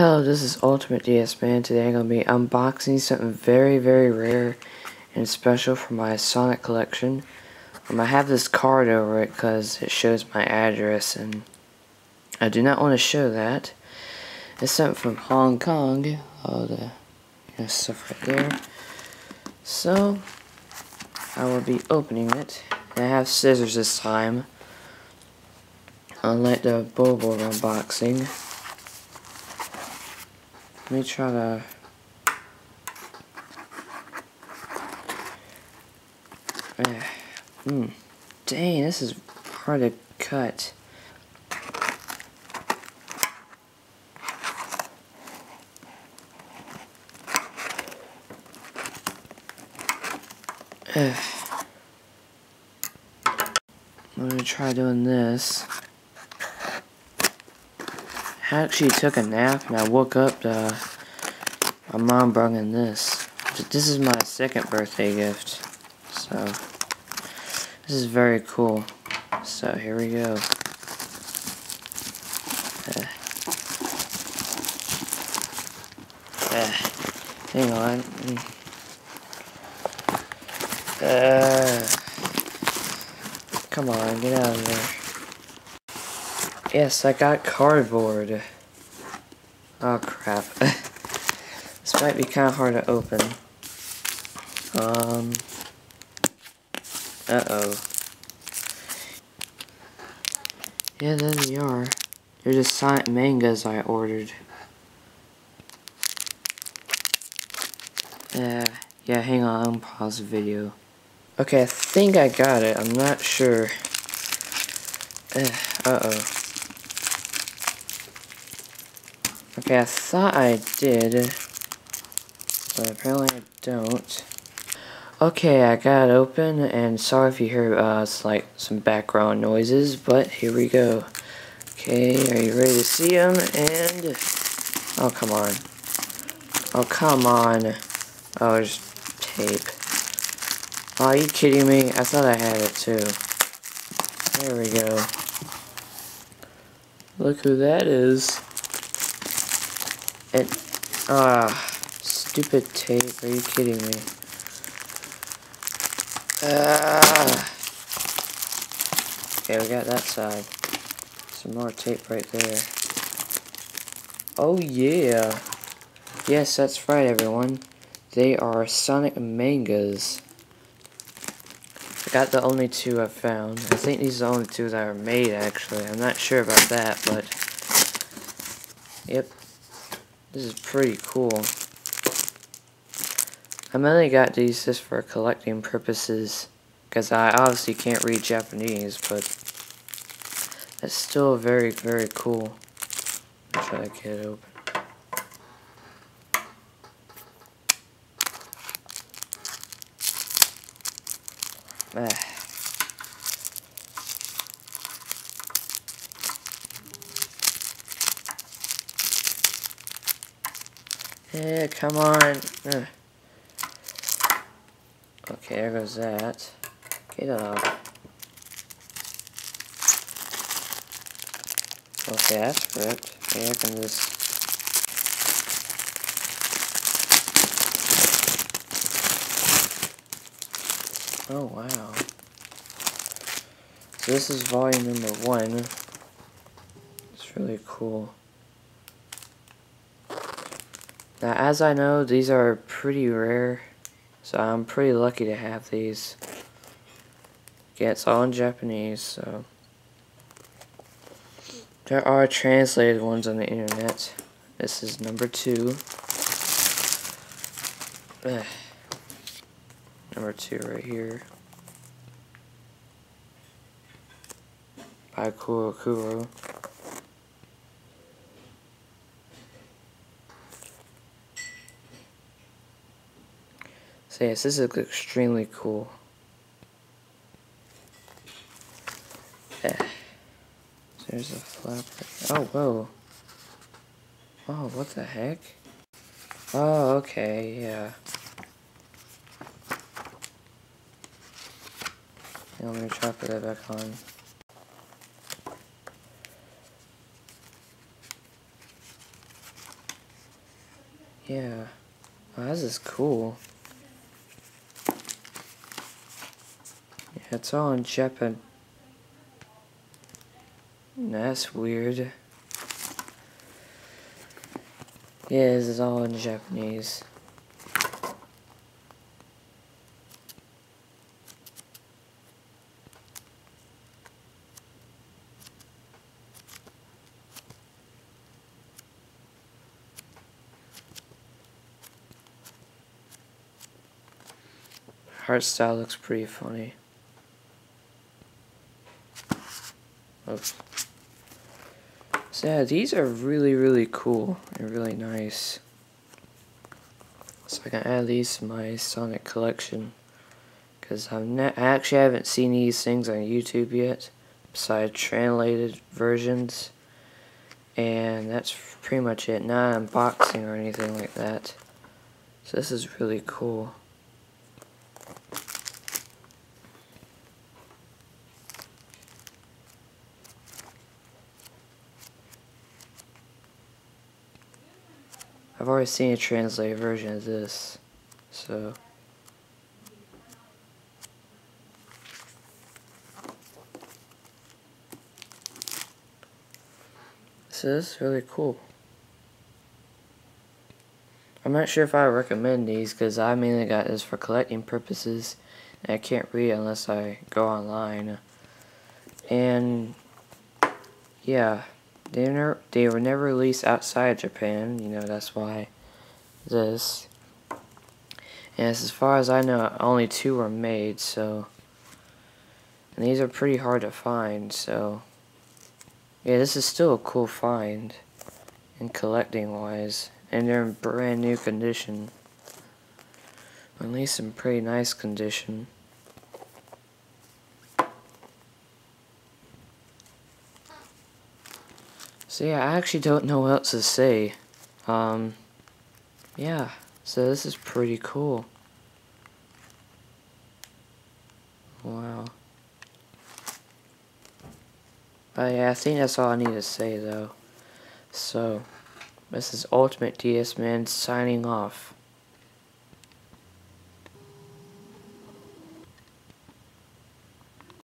Hello, this is Ultimate DS Fan. Today I'm going to be unboxing something very, very rare and special for my Sonic collection. Um, I have this card over it because it shows my address and I do not want to show that. It's something from Hong Kong. All the you know, stuff right there. So, I will be opening it. I have scissors this time. Unlike the Bobo unboxing. Let me try to... Hmm. Dang, this is hard to cut. I'm gonna try doing this. I actually took a nap and I woke up to my mom bringing this. This is my second birthday gift. So, this is very cool. So, here we go. Uh, uh, hang on. Uh, come on, get out of there. Yes, I got cardboard. Oh crap. this might be kind of hard to open. Um. Uh-oh. Yeah, there they are. They're just Sonic mangas I ordered. Uh, yeah, hang on, I'll pause the video. Okay, I think I got it. I'm not sure. Uh-oh. Okay, I thought I did, but apparently I don't. Okay, I got it open, and sorry if you hear uh, like some background noises, but here we go. Okay, are you ready to see them? And oh, come on! Oh, come on! Oh, there's tape. Oh, are you kidding me? I thought I had it too. There we go. Look who that is. It, ah, stupid tape. Are you kidding me? Ah. Okay, we got that side. Some more tape right there. Oh yeah. Yes, that's right, everyone. They are Sonic mangas. I got the only two I've found. I think these are the only two that are made, actually. I'm not sure about that, but... Yep. This is pretty cool. I mainly got these just for collecting purposes. Because I obviously can't read Japanese, but... It's still very, very cool. Try to get it open. Ah. Yeah, come on. Ugh. Okay, there goes that. Get up. Okay, that's ripped. Yeah, I can just Oh, wow. So this is volume number one. It's really cool. Now, as I know, these are pretty rare, so I'm pretty lucky to have these. Yeah, it's all in Japanese, so... There are translated ones on the internet. This is number two. Ugh number two right here by Kuro Kuro. So yes, this is extremely cool. There's a flap. Oh, whoa. Oh, what the heck? Oh, okay, yeah. I'm gonna try to put that back on. yeah. Oh, this is cool. It's all in Japan. That's weird. Yeah, this is all in Japanese. Art style looks pretty funny. Oops. So yeah, these are really, really cool and really nice. So I can add these to my Sonic collection. Because I've ne I actually haven't seen these things on YouTube yet. Besides translated versions. And that's pretty much it. Not unboxing or anything like that. So this is really cool. I've already seen a translated version of this, so. This is really cool. I'm not sure if I recommend these because I mainly got this for collecting purposes and I can't read unless I go online. And yeah. They never they were never released outside Japan. You know that's why this. And as far as I know, only two were made. So, and these are pretty hard to find. So, yeah, this is still a cool find, in collecting wise, and they're in brand new condition. At least in pretty nice condition. So yeah, I actually don't know what else to say. Um, yeah, so this is pretty cool. Wow. But yeah, I think that's all I need to say though. So, this is Ultimate DS Fan signing off.